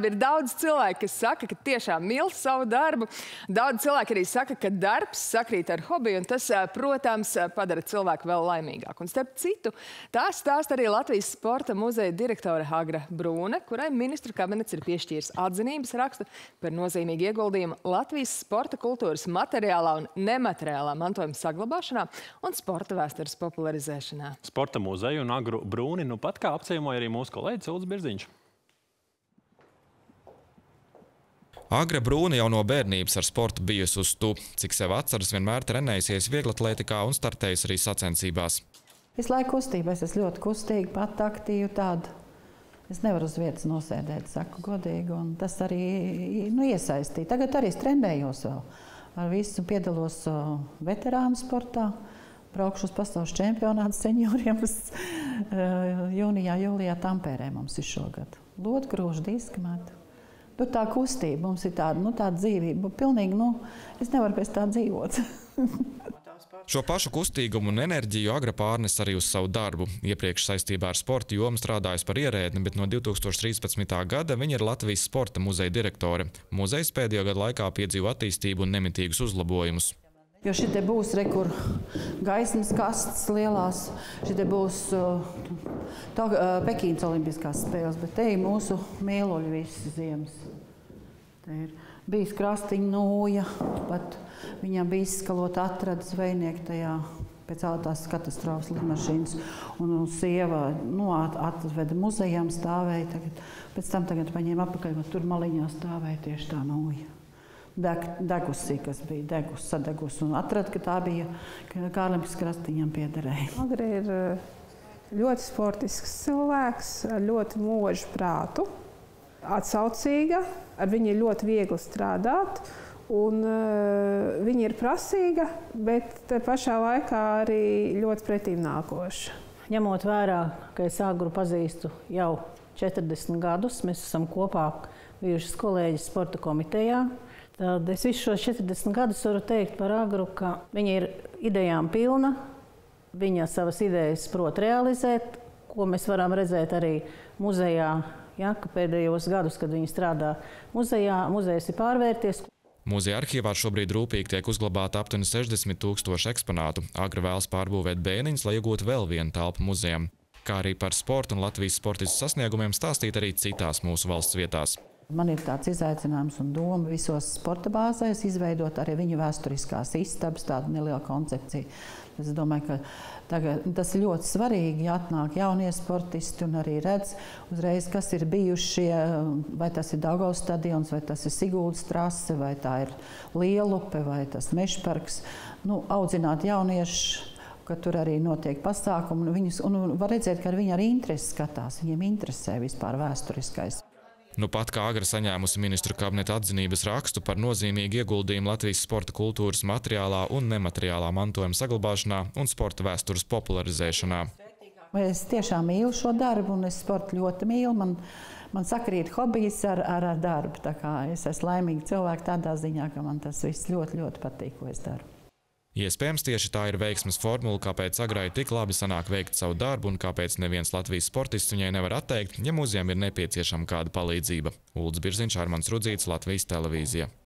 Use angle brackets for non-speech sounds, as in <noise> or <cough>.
Ir daudz cilvēku, kas saka, ka tiešām mīl savu darbu. Daudz cilvēku arī saka, ka darbs sakrīt ar hobiju, un tas, protams, padara cilvēku vēl laimīgāku. Un starp citu, tā stāsta arī Latvijas sporta muzeja direktore Hagra Brūne, kurai ministru kabinets ir piešķīris atzinības rakstu par nozīmīgu ieguldījumu Latvijas sporta kultūras materiālā un nemateriālā mantojuma saglabāšanā un sporta vēstures popularizēšanā. Sporta muzeju un Agru Brūni nu pat kā apciemoja arī mūsu kolēģis Ulds Birziņš. Agra Brūna jau no bērnības ar sportu bijusi uz tu, cik sev atceras vienmēr trenējusies vieglatlētikā un startējusi arī sacensībās. Visu laiku kustība, es esmu ļoti kustīga, pat aktīva tāda. Es nevaru uz vietas nosēdēt, saku godīgi, un tas arī nu, iesaistīja. Tagad arī trenējos vēl. Ar visu piedalos veterānu sportā. Braukšu uz pasaules čempionātu senioriem. Jūnijā, jūlijā Tampērē mums ir šogad. Lotgrūžu diski mētu. Nu, tā kustība mums ir tāda, nu, tāda dzīvība. Pilnīgi, nu, es nevaru pēc tā dzīvot. <laughs> Šo pašu kustīgumu un enerģiju Agra pārnes arī uz savu darbu. Iepriekš saistībā ar sporta jomu strādājusi par ierēdni, bet no 2013. gada viņa ir Latvijas sporta muzeja direktore. Muzejs pēdējo gadu laikā piedzīvo attīstību un nemitīgus uzlabojumus. Jo šī būs rekur gaismas kastes lielās, šī būs tā, Pekīnas olimpiskās spēles, bet te ir mūsu mēloļi visas ziemas. Te ir bijis krastiņa nūja, pat viņam bija izskalot atrada zvejnieki tajā pēc tās katastrofas lidmašīnas. Un, un sieva nu, at, atveda muzejām, stāvēja. Tagad, pēc tam tagad paņēma apakaļ, un tur maliņā stāvēja tieši tā nūja deg, degusī, kas bija degusi, sadegusi. Un atrada, ka tā bija Kārlis Krastiņam piederēja. Agri ir ļoti sportisks cilvēks, ar ļoti mūžu prātu, atsaucīga, ar viņu ir ļoti viegli strādāt. Un, uh, viņa ir prasīga, bet te pašā laikā arī ļoti pretimnākoša. Ņemot vērā, ka es agru pazīstu jau 40 gadus, mēs esam kopā bijuši kolēģi sporta komitejā. Tad es visus šos 40 gadus varu teikt par agru, ka viņa ir idejām pilna, viņa savas idejas prot realizēt, ko mēs varam redzēt arī muzejā. Ja, pēdējos gadus, kad viņi strādā muzejā, muzejs ir pārvērties. Muzeja arhīvā šobrīd rūpīgi tiek uzglabāta aptuveni 60 tūkstoši eksponātu. Agra vēlas pārbūvēt bēniņus, lai iegūtu vēl vienu telpu muzejam. Kā arī par sportu un Latvijas sportistu sasniegumiem stāstīt arī citās mūsu valsts vietās. Man ir tāds izaicinājums un doma visos sporta bāzēs izveidot arī viņu vēsturiskās istabas, tādu nelielu koncepciju. Es domāju, ka tagad, tas ir ļoti svarīgi, ja atnāk jaunie sportisti un arī redz uzreiz, kas ir bijušie, vai tas ir Daugavas stadions, vai tas ir Siguldas trase, vai tā ir Lielupe, vai tas Mešparks. Nu, audzināt jauniešus ka tur arī notiek pasākumi. Viņus, un var redzēt, ka viņi arī interesi skatās. Viņiem interesē vispār vēsturiskais. Nu pat kā Agra saņēmusi ministru kabineta atzinības rakstu par nozīmīgu ieguldījumu Latvijas sporta kultūras materiālā un nemateriālā mantojuma saglabāšanā un sporta vēstures popularizēšanā. Es tiešām mīlu šo darbu, un es sportu ļoti mīlu. Man, man sakrīt hobijs ar, ar, ar darbu. Es esmu laimīga cilvēka tādā ziņā, ka man tas viss ļoti, ļoti patīk, ko es daru. Iespējams, tieši tā ir veiksmes formula, kāpēc Agrai tik labi sanāk veikt savu darbu un kāpēc neviens Latvijas sportists viņai nevar atteikt, ja muzejam ir nepieciešama kāda palīdzība. Ulds Birziņš, Armans Rudzīts, Latvijas televīzija.